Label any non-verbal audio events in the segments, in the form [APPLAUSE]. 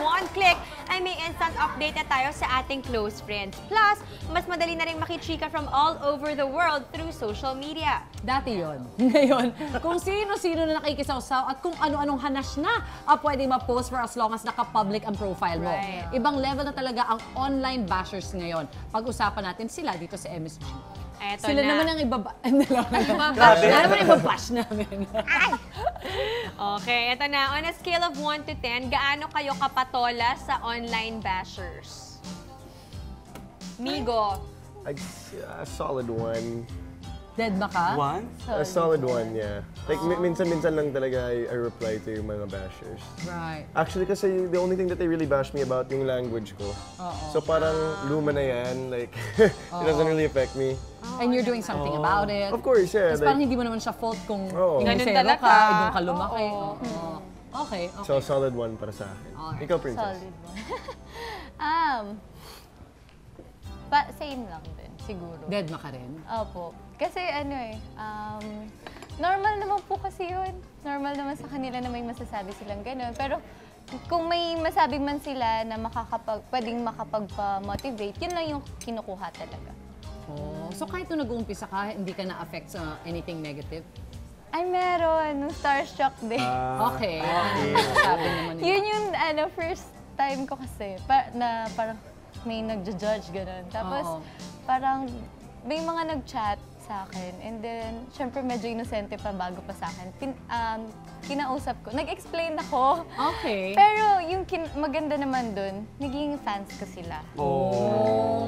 one click ay may instant update na tayo sa ating close friends. Plus, mas madali na rin makichika from all over the world through social media. Dati yon. [LAUGHS] Ngayon, kung sino-sino na nakikisawsaw at kung ano-anong hanas na ah, pwede ma-post for as long as naka-public ang profile mo. Right. Ibang level na talaga ang online bashers ngayon. Pag-usapan natin sila dito sa MSG. Eto sila na. naman ang ibaba... [LAUGHS] Na. naman ang ibabash namin. Okay, eto na. On a scale of 1 to 10, gaano kayo kapatola sa online bashers? Migo. I'd s- a solid one. Dead ba ka? One? A solid one, yeah. Like, mi- minsan-minsan lang talaga I, I reply to yung mga bashers. Right. Actually, kasi the only thing that they really bash me about yung language ko. So parang luma na yan, like, [LAUGHS] it doesn't really affect me. And you're doing something about it. Of course, yeah. Tapos parang Like, hindi mo naman siya fault kung Oo. Ganun zero talaga. ka, eh, doon ka lumaki. Oo. Oo. Okay, okay. so solid one para sa akin. Alright. Ikaw, Princess. Solid one. [LAUGHS] um, pa, same lang din, siguro. Dead ma ka rin? Opo. Kasi ano eh, um, normal naman po kasi yun. Normal naman sa kanila na may masasabi silang gano'n. Pero kung may masabi man sila na makakapag, pwedeng makapagpa-motivate, yun lang yung kinukuha talaga. Oh. So kahit nung nag-uumpisa ka, hindi ka na-affect sa anything negative? Ay, meron. Nung starstruck din. Okay. Ano [LAUGHS] sabi naman nila? Yun yung ano, first time ko kasi, pa, na parang may nagja-judge gano'n. Tapos Oo. parang may mga nag-chat sa akin. And then, syempre medyo inosente pa bago pa sa akin. Pin, um, kinausap ko. Nag-explain ako. Okay. Pero yung kin- maganda naman dun, naging fans ko sila. Oh.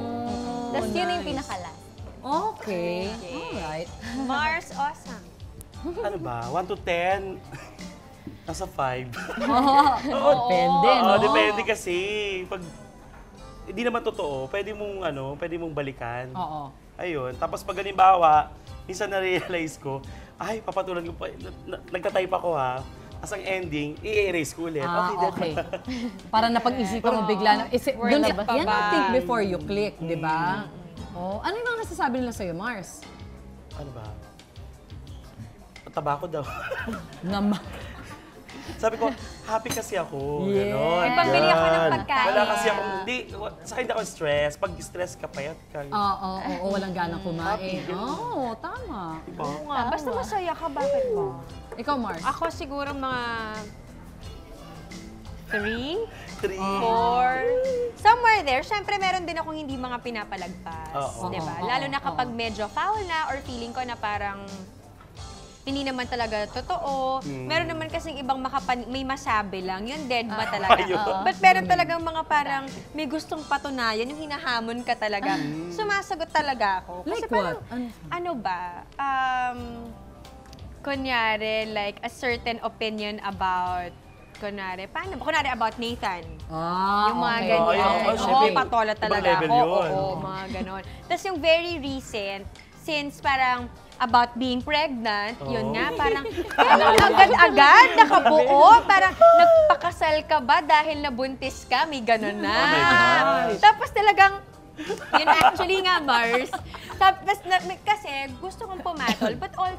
Tapos yun na yung nice. Pinaka-last. Okay. Alright. Mars, awesome. Ano ba? 1 to 10? [LAUGHS] Nasa 5. [LAUGHS] Oh, depende, no? Oo, depende kasi. Pag hindi naman totoo, pwede mong ano, pwede mong balikan. Oo. Ayun. Tapos pag halimbawa, minsan na-realize ko, ay, papatulan ko pa, na- na- nagtatype ako ha. Tapos ang ending, i-erase ko ulit. Ah, okay. ba? [LAUGHS] Para napag-isipan mo bigla na, is it, Word dun, yan think before you click, di ba? Oh, ano yung mga nasasabi nila sa'yo, Mars? ano ba? Tabako daw. [LAUGHS] Naman. Sabi ko, happy kasi ako. Yeah. Ganon. Pambili ako ng pagkain. Wala kasi ako, hindi, sa akin ako stress. Pag stress ka, payat ka. Oo, oo, oo, walang ganang kumain. Oo, oh, tama. Diba? Oo nga, basta masaya ka, bakit ba? Ikaw, Mars? Ako siguro mga three, Three. four, somewhere there. Siyempre, meron din akong hindi mga pinapalagpas. Oo. di ba? Oo, Lalo oo, na kapag oo. medyo foul na or feeling ko na parang hindi naman talaga totoo. Mm. Meron naman kasing ibang makapan may masabi lang. Yun dead ba talaga? Ayun. But meron talagang mga parang may gustong patunayan, yung hinahamon ka talaga. Sumasagot talaga ako. Kasi Like parang, what? Ano? ano ba? Um, kunyari, like a certain opinion about kunwari, paano? Kunwari about Nathan. Ah, Yung mga okay. ganyan. Oh, yun. Oo, Oh, syempre. patola Ibang talaga level ako. yun. Oo, mga ganon. Tapos yung very recent, since parang about being pregnant, yun Oh. nga, parang ganun agad-agad, [LAUGHS] nakabuo, parang nagpakasal ka ba dahil nabuntis ka, may ganon na. Oh. Tapos talagang, yun actually nga, Mars. Tapos, na, kasi gusto kong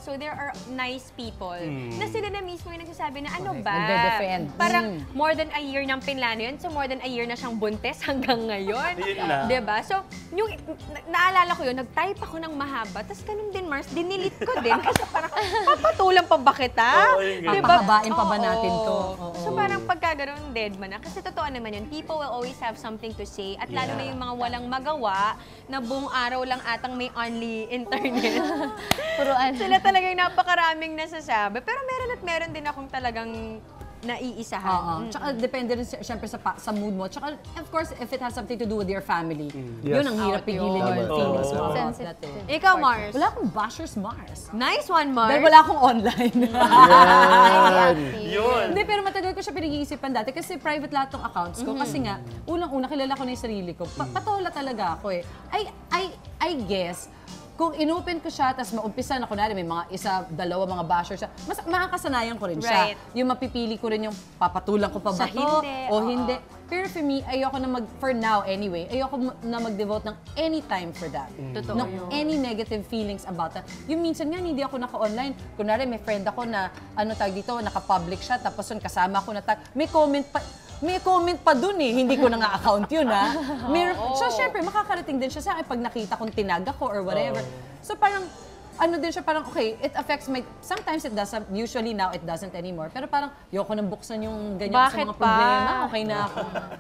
also there are nice people Mm. na sila na mismo yung nagsasabi na ano Correct. ba? Nagde-defend. Parang Mm. more than a year nang pinlano yun, so more than a year na siyang buntis hanggang ngayon. [LAUGHS] Yun na. 'Di ba? So, yung na- naalala ko yun, nag-type ako ng mahaba, tapos ganun din, Mars, dinilit ko din [LAUGHS] kasi parang papatulan pa ba kita? Oo, yun, ganun. Di ba? Papahabain pa ba natin to? Oo. So parang pagka ganun, dead man na. Kasi totoo naman yun, people will always have something to say. At lalo na yung mga walang magawa, na buong araw lang atang may only internet. [LAUGHS] Puruan. Sila talagang napakaraming nasasabi. Pero meron at meron din akong talagang naiisahan. Oo. Mm. Tsaka depende rin si- syempre sa, pa- sa mood mo. Tsaka of course, if it has something to do with your family, yun Yes. ang hirap Out pigilin yun. yung feelings mo. Sensitive. Ikaw, Mars. Wala akong bashers Mars. Nice one, Mars. Dahil wala akong online. [LAUGHS] Yan. Yun. Hindi, pero matagal ko siya pinag-iisipan dati kasi private lahat ng accounts ko. Kasi nga, unang-una, kilala ko na yung sarili ko. Pa- patola talaga ako eh. I, I, I guess, kung inopen ko siya, tapos maumpisa na, kunwari may mga isa, dalawa mga bashers siya, mas makakasanayan ko rin siya. Right. Yung mapipili ko rin yung papatulan ko pa ba to hindi, o oo. hindi. Pero for me, ayoko na mag, for now anyway, ayoko na mag-devote ng any time for that. Totoo Ng yun. any negative feelings about that. Yung minsan nga, hindi ako naka-online. Kunwari, may friend ako na, ano tag dito, naka-public siya, tapos yun, kasama ako na tag, may comment pa, may comment pa dun eh. Hindi ko na nga account yun ha. [LAUGHS] Mer- so syempre, makakarating din siya sa akin pag nakita kong tinag ako or whatever. So parang, ano din siya, parang okay, it affects my, sometimes it doesn't, usually now it doesn't anymore. Pero parang, yoko nang buksan yung ganyan sa Bakit mga pa? problema. Okay na ako.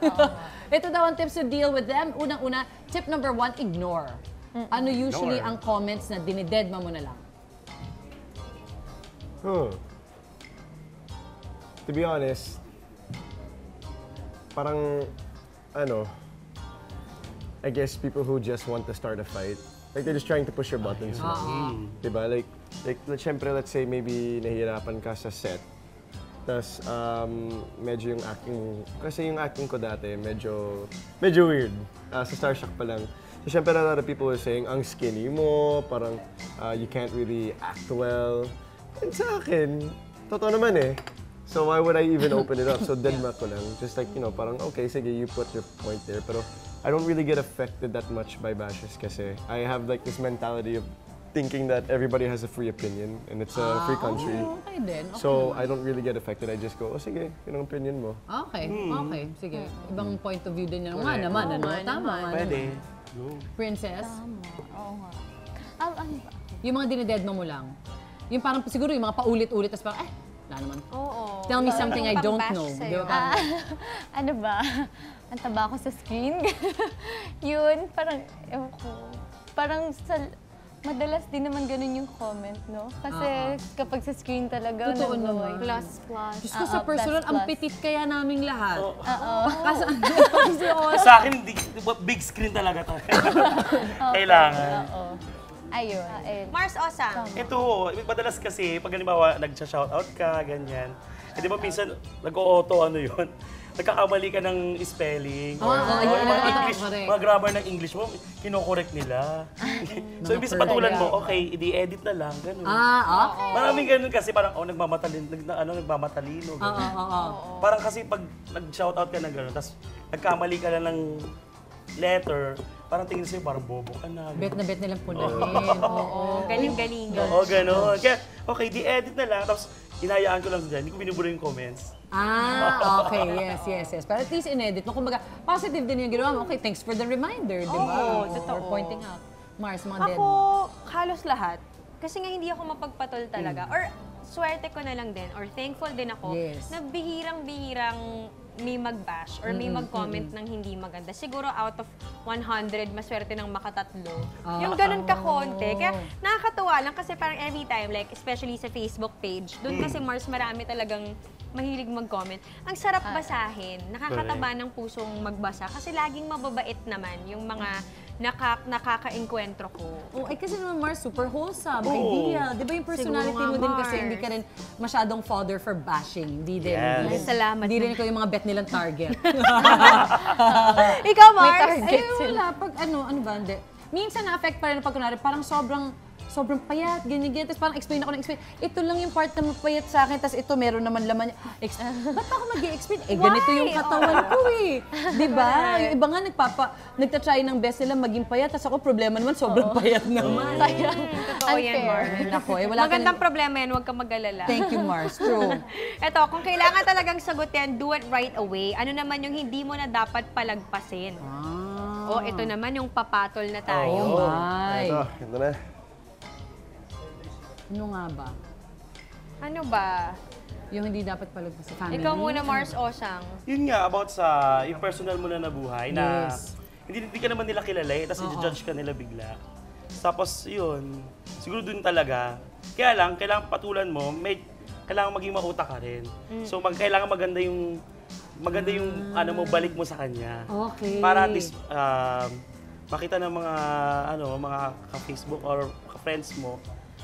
[LAUGHS] [LAUGHS] Ito daw ang tips to deal with them. Unang-una, tip number one, ignore. Ano usually Ignore. ang comments na dinidedma mo na lang? Huh. To be honest, parang, ano, I guess people who just want to start a fight, like they're just trying to push your buttons. lang. Diba? Like, like, like, syempre, let's say maybe nahihirapan ka sa set. Tapos, um, medyo yung acting, kasi yung acting ko dati, medyo, medyo weird. Ah, sa Starshock pa lang. So, syempre, a lot of people were saying, ang skinny mo, parang, ah, you can't really act well. And sa akin, totoo naman eh. So why would I even [LAUGHS] open it up? So deadma ko lang. Just like, you know, parang, okay, sige, you put your point there. Pero I don't really get affected that much by bashes kasi I have like this mentality of thinking that everybody has a free opinion and it's a free country. Oh, okay din. Okay. So I don't really get affected. I just go, oh sige, yun ang opinion mo. Okay, okay. Sige. Ibang point of view din yan. Nga naman, ano? Tama, Pwede. naman. Go. Princess, Oo nga. Um, ano ba? yung mga dinededma mo lang. Yung parang siguro yung mga paulit-ulit, tapos parang, eh, wala naman. Oo. Tell me something I don't know. sa'yo. Di ba? Parang, [LAUGHS] ano ba? Ang taba ko sa screen. [LAUGHS] Yun, parang, ewan ko. Parang sa, madalas din naman ganun yung comment, no? Kasi kapag sa screen talaga, Totoo naman. Plus, plus. Diyos ko Ah, sa ah, personal, plus, ang plus. petit kaya naming lahat. Oo. [LAUGHS] Kasi, kasi oh, Sa akin, di, big screen talaga to. Kailangan. Oo. Ayun. And, Mars Osang. Ito, madalas kasi, pag halimbawa, nag-shoutout ka, ganyan. Eh, di ba minsan, nag-auto, ano yun? [LAUGHS] Nagkakamali ka ng spelling. Oo, or, oo, or yun, yung mga English, mga grammar ng English mo, kinokorek nila. [LAUGHS] so, ibig sa patulan mo, okay, i-edit na lang, ganun. ah, okay. Maraming ganun kasi parang, oh, nagmamatalin, nag, na- ano, nagmamatalino. Oo, ganun. oo, oo. Parang kasi pag nag-shoutout ka na gano'n, tapos nagkamali ka na ng letter, parang tingin sa'yo, parang bobo ka na. Bet na bet nilang punahin. Oo. Galing-galing. Oo, gano'n. Kaya, okay, di-edit na lang, tapos hinayaan ko lang dyan, hindi ko binubura yung comments. Ah, [LAUGHS] okay. Yes, yes, yes. Pero at least in-edit mo. Kumbaga, positive din yung ginawa mo. Okay, thanks for the reminder, di ba? Oo, For totoo. pointing out. Mars, mga dead. Ako, halos lahat. Kasi nga hindi ako mapagpatol talaga. Or swerte ko na lang din, or thankful din ako, Yes. na bihirang-bihirang may mag-bash or may mag-comment ng hindi maganda. Siguro out of 100, maswerte ng makatatlo. Ah, yung ganun ah. ka-konti. Kaya nakakatuwa lang kasi parang every time, like especially sa Facebook page, doon kasi Mars marami talagang mahilig mag-comment. Ang sarap basahin. Nakakataba ng pusong magbasa kasi laging mababait naman yung mga naka, nakaka-enkwentro ko. Oh, ay kasi naman Mars, super wholesome, Oo. ideal. Di ba yung personality Siguro mo nga, din kasi hindi ka rin masyadong fodder for bashing. Hindi din. Yes. Hindi din. Salamat Hindi rin ikaw yung mga bet nilang target. [LAUGHS] Ikaw, Mars? target. Ay, wala. Pag ano, ano ba, hindi. Minsan na-affect pa rin pag kunwari, parang sobrang sobrang payat, ganyan, ganyan. Tapos parang explain ako ng explain. Ito lang yung part na mapayat sa akin, tapos ito meron naman laman. Ex- Ba't ako mag explain Eh, ganito yung katawan ko eh. [LAUGHS] Di ba? Yung iba nga nagpapa, nagtatry ng best nila maging payat, tapos ako problema naman, sobrang payat naman. Totoo yan. Mars. [LAUGHS] Nako, eh, wala ka Magandang nang- problema yan, huwag kang mag-alala. Thank you, Mars. True. [LAUGHS] Eto, kung kailangan talagang sagutin, do it right away. Ano naman yung hindi mo na dapat palagpasin? Ah. O, ito naman yung papatol na Oh tayo. my. Ito, ito na. Ano nga ba? Ano ba? Yung hindi dapat palagpas sa family. Ikaw muna, Mars Osang. Yun nga, about sa yung personal mo na nabuhay na Yes. hindi, hindi ka naman nila kilala eh, tapos i-judge ka nila bigla. Tapos yun, siguro dun talaga. Kaya lang, kailangan patulan mo, may, kailangan maging mautak ka rin. So mag, kailangan maganda yung maganda yung ano mo balik mo sa kanya. Okay. Para at least um, makita ng mga ano mga ka-Facebook or ka-friends mo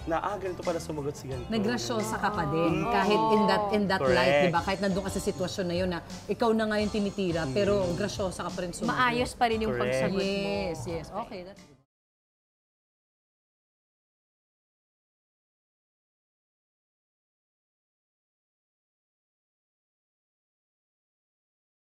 na ah ganito pala sumagot si ganito. Nagrasyosa ka pa din. Kahit in that in that Correct. light, di ba? Kahit nandun ka sa sitwasyon na yun na ikaw na nga yung tinitira, pero grasyosa ka pa rin sumagot. Maayos pa rin yung Correct. pagsagot mo. Yes, yes. Okay, that's.